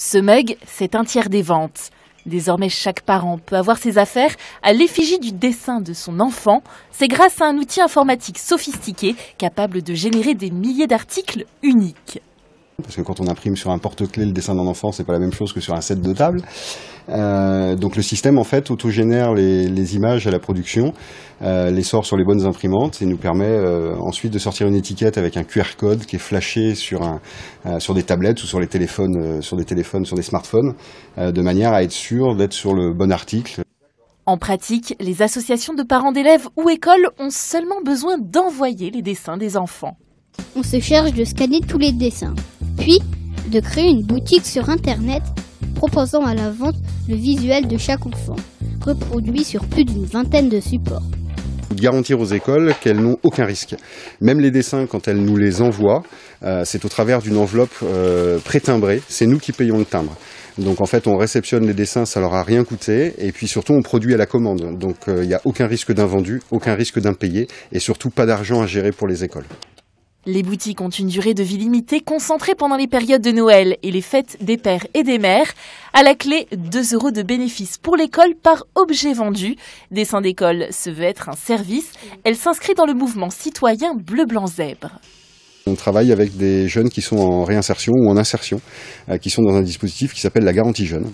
Ce mug, c'est un tiers des ventes. Désormais, chaque parent peut avoir ses affaires à l'effigie du dessin de son enfant. C'est grâce à un outil informatique sophistiqué capable de générer des milliers d'articles uniques. Parce que quand on imprime sur un porte-clés le dessin d'un enfant, c'est pas la même chose que sur un set de table. Euh, donc le système en fait autogénère les, les images à la production, euh, les sort sur les bonnes imprimantes et nous permet euh, ensuite de sortir une étiquette avec un QR code qui est flashé sur un euh, sur des tablettes ou sur les téléphones, euh, sur des téléphones, sur des smartphones, euh, de manière à être sûr d'être sur le bon article. En pratique, les associations de parents d'élèves ou écoles ont seulement besoin d'envoyer les dessins des enfants. On se charge de scanner tous les dessins, de créer une boutique sur Internet proposant à la vente le visuel de chaque enfant, reproduit sur plus d'une vingtaine de supports. garantir aux écoles qu'elles n'ont aucun risque. Même les dessins, quand elles nous les envoient, euh, c'est au travers d'une enveloppe euh, pré-timbrée. C'est nous qui payons le timbre. Donc en fait, on réceptionne les dessins, ça leur a rien coûté, et puis surtout on produit à la commande. Donc euh, il n'y a aucun risque d'invendu, aucun risque d'impayé, et surtout pas d'argent à gérer pour les écoles. Les boutiques ont une durée de vie limitée concentrée pendant les périodes de Noël et les fêtes des pères et des mères. À la clé, 2 euros de bénéfices pour l'école par objet vendu. Dessin d'école se veut être un service. Elle s'inscrit dans le mouvement citoyen bleu-blanc-zèbre. On travaille avec des jeunes qui sont en réinsertion ou en insertion, euh, qui sont dans un dispositif qui s'appelle la garantie jeune.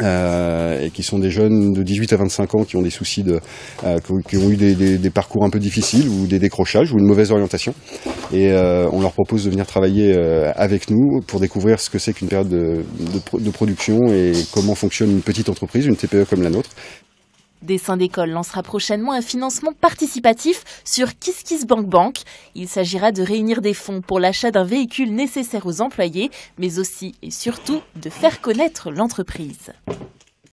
Euh, et qui sont des jeunes de 18 à 25 ans qui ont des soucis de, euh, qui, ont eu des, parcours un peu difficiles ou des décrochages ou une mauvaise orientation. Et euh, on leur propose de venir travailler avec nous pour découvrir ce que c'est qu'une période de production et comment fonctionne une petite entreprise, une TPE comme la nôtre. Dessin d'école lancera prochainement un financement participatif sur KissKissBankBank. Il s'agira de réunir des fonds pour l'achat d'un véhicule nécessaire aux employés, mais aussi et surtout de faire connaître l'entreprise.